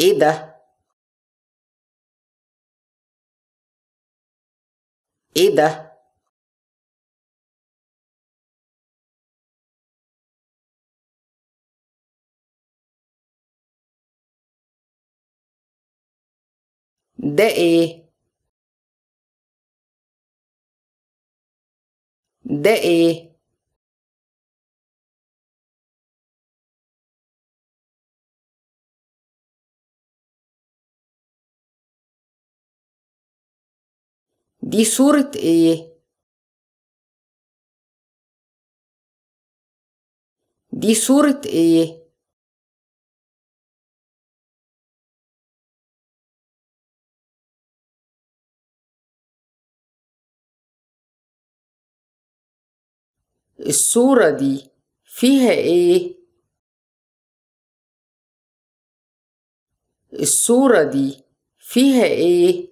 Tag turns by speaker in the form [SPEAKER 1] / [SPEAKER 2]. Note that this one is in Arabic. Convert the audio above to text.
[SPEAKER 1] إيه ده؟ إيه ده؟ ده إيه؟ ده إيه؟ دي صورة إيه؟ دي صورة إيه؟ الصورة دي فيها إيه؟ الصورة دي فيها إيه؟